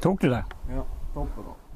Tok du det? Ja, toppen da.